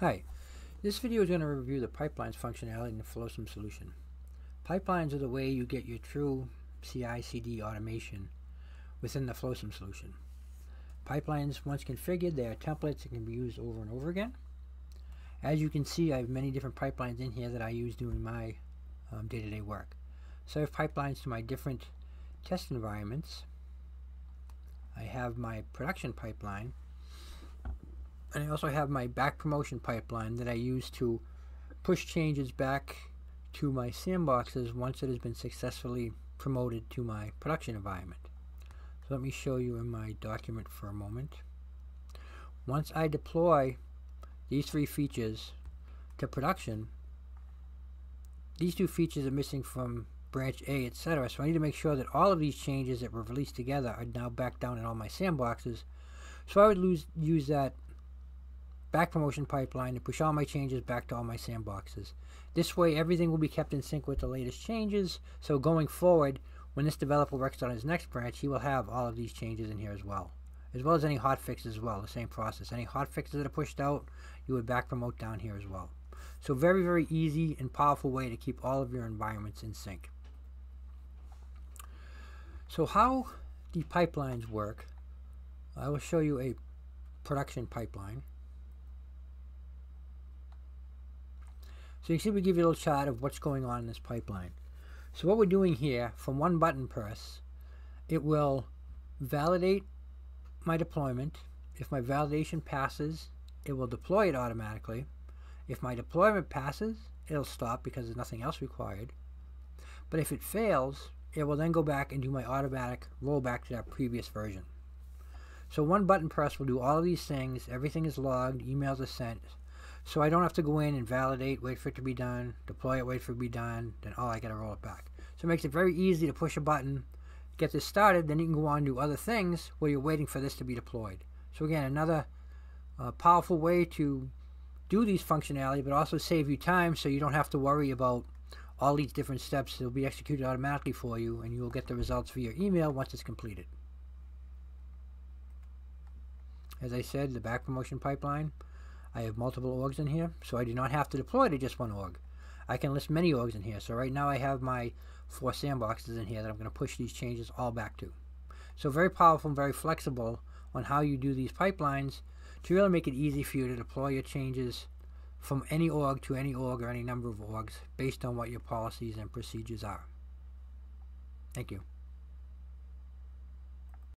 Hi, this video is going to review the pipelines functionality in the Flosum solution. Pipelines are the way you get your true CI/CD automation within the Flosum solution. Pipelines, once configured, they are templates that can be used over and over again. As you can see, I have many different pipelines in here that I use doing my um, day-to-day -day work. So I have pipelines to my different test environments. I have my production pipeline, and I also have my back promotion pipeline that I use to push changes back to my sandboxes once it has been successfully promoted to my production environment. So let me show you in my document for a moment. Once I deploy these three features to production, these two features are missing from branch A, etc. So I need to make sure that all of these changes that were released together are now back down in all my sandboxes. So I would lose, use that back promotion pipeline to push all my changes back to all my sandboxes. This way everything will be kept in sync with the latest changes, so going forward, when this developer works on his next branch, he will have all of these changes in here as well. As well as any hotfixes as well, the same process. Any hotfixes that are pushed out, you would back promote down here as well. So very, very easy and powerful way to keep all of your environments in sync. So how the pipelines work, I will show you a production pipeline. So you see we give you a little chart of what's going on in this pipeline. So what we're doing here, from one button press, it will validate my deployment. If my validation passes, it will deploy it automatically. If my deployment passes, it'll stop because there's nothing else required. But if it fails, it will then go back and do my automatic rollback to that previous version. So one button press will do all of these things. Everything is logged, emails are sent. So I don't have to go in and validate, wait for it to be done, deploy it, wait for it to be done, then oh, I got to roll it back. So it makes it very easy to push a button, get this started, then you can go on do other things while you're waiting for this to be deployed. So again, another uh, powerful way to do these functionality, but also save you time so you don't have to worry about all these different steps. They'll be executed automatically for you, and you will get the results via your email once it's completed. As I said, the back promotion pipeline, I have multiple orgs in here, so I do not have to deploy to just one org. I can list many orgs in here. So right now I have my four sandboxes in here that I'm going to push these changes all back to. So very powerful and very flexible on how you do these pipelines to really make it easy for you to deploy your changes from any org to any org or any number of orgs based on what your policies and procedures are. Thank you.